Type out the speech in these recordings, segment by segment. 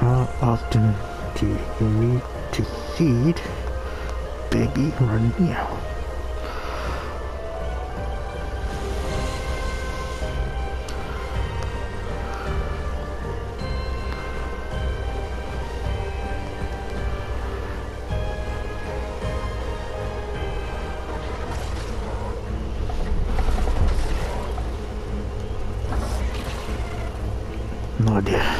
How often do you need to feed baby Rhynio? No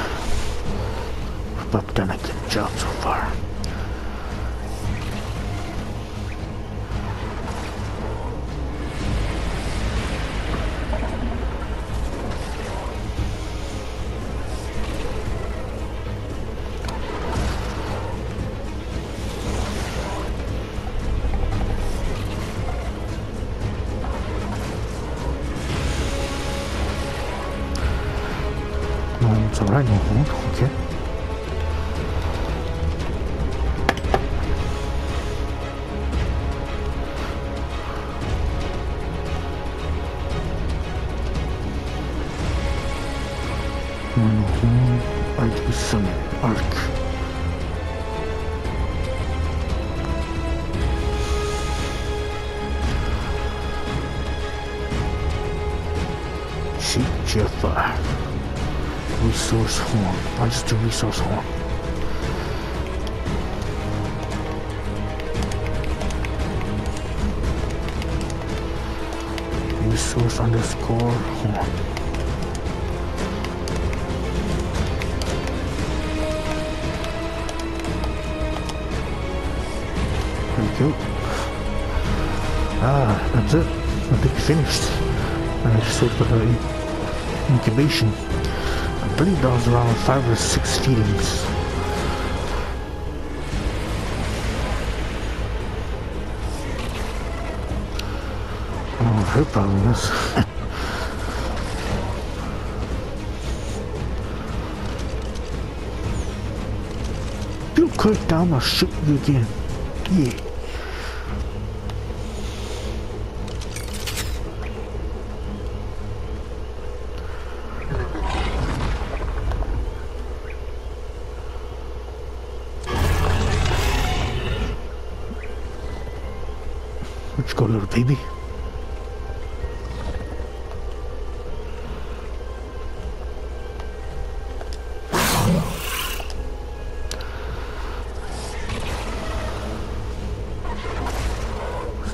No, it's alright, no hold, okay. One home, I do summon arc. Shoot Jafar. Resource horn. I just do resource horn. Resource underscore horn. There we go. Ah, that's it. I think finished. I just sort of incubation. I believe that was around five or six feedings. Oh, her problem is. you cut down, I'll shoot you again. Yeah. Let's go, little baby.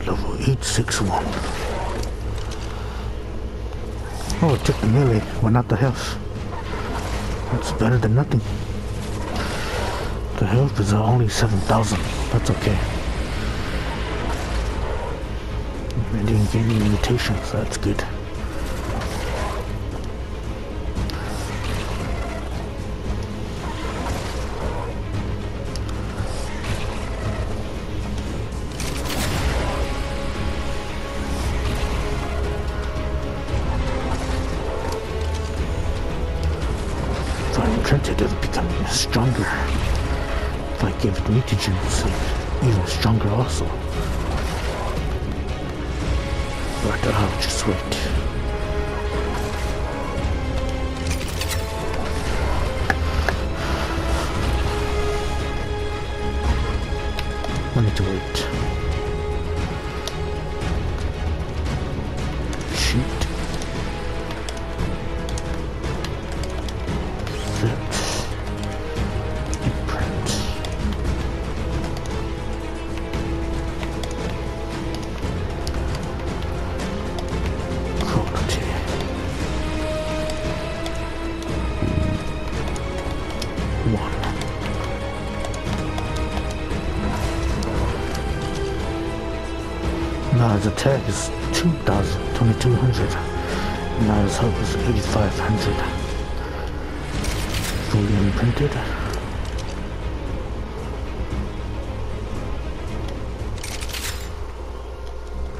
Level 861. Oh, it took the melee, but not the health. That's better than nothing. The health is only 7,000. That's okay. I didn't get any mutations, that's good. Stronger. If I give mutagens, even stronger also. But I'll just wait. Now the attack is 2,000, 2,200. Now his health is 8,500. Fully imprinted.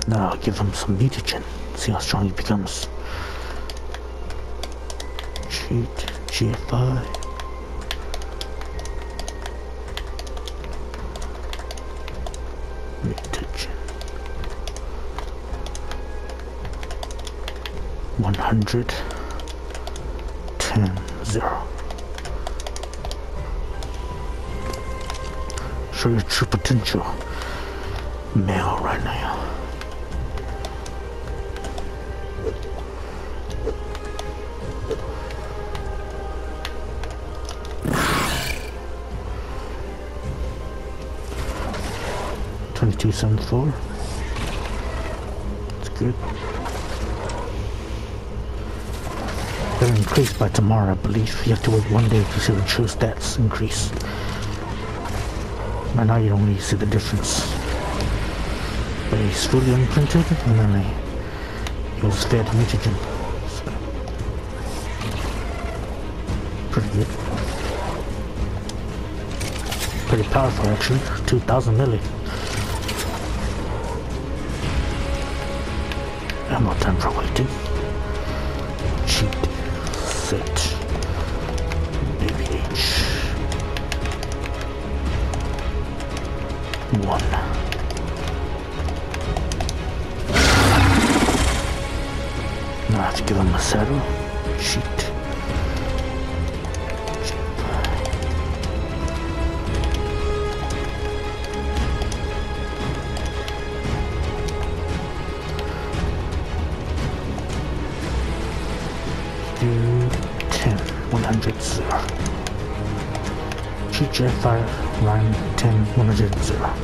Now I'll give him some mutagen. See how strong he becomes. Cheat, GFI. Mutagen. 100. 10. zero. Show your true potential. Male right now. Twenty-two seventy-four. It's good. They'll increase by tomorrow, I believe. You have to wait one day to see the true stats increase. Right now you don't really see the difference. But he's fully imprinted and then he was fed mutagen. So, pretty good. Pretty powerful actually. 2000 milli. Ammo time for waiting. Cheat. Set. One. Now I have to give him a saddle. Sheet. GJ 5, line 10, 100, 0.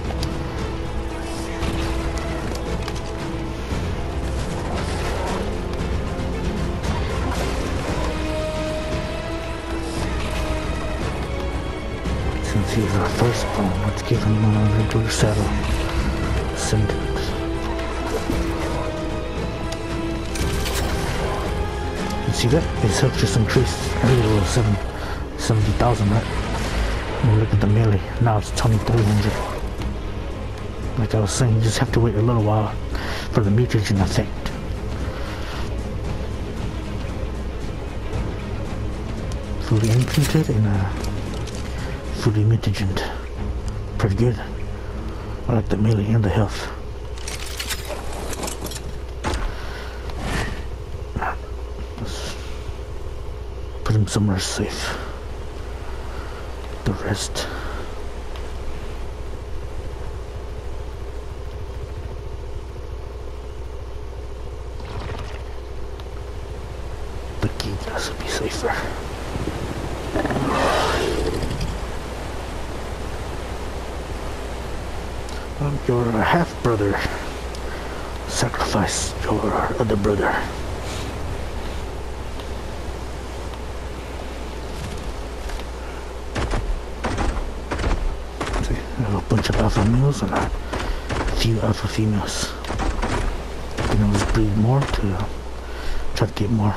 Since he's our firstborn, let's give him a saddle. Send it. You see that? His health just increased. It was 70,000, right? And look at the melee. Now it's 2,300. Like I was saying, you just have to wait a little while for the mutagen effect. Fully imprinted and uh, fully mutagened. Pretty good. I like the melee and the health. Let's put him somewhere safe. The rest. The key has to be safer. Um, your half brother sacrificed your other brother. See, I have a bunch of alpha males and a few alpha females. You know, breed more to try to get more.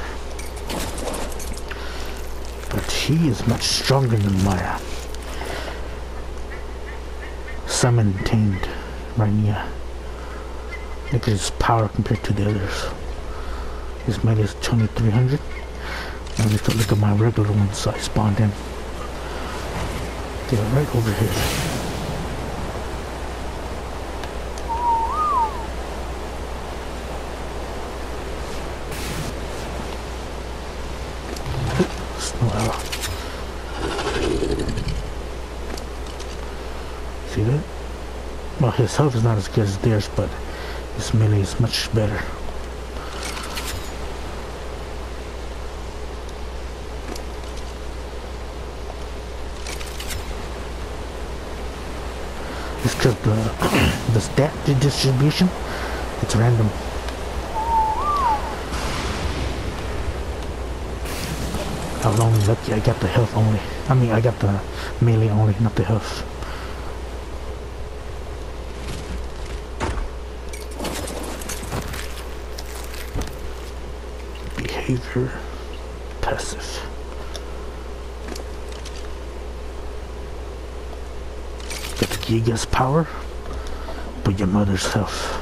But he is much stronger than Maya. summon tamed Rhaenyra. Look at his power compared to the others. His melee is 2300. And look at, look at my regular ones I spawned in. They're right over here. Arrow. See that? Well, his health is not as good as theirs, but his melee is much better. It's because the, the stat distribution, it's random. I was only lucky I got the health only. I mean, I got the melee only, not the health. behavior passive. Get the Giga's power, but your mother's health.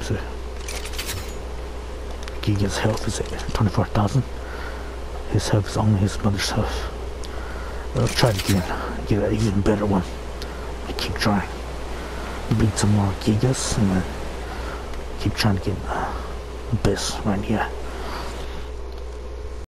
So, Giga's health is at 24,000. His health is only his mother's health. I'll try again, get an even better one. I keep trying. Beat some more Gigas and then keep trying to get uh, best right here.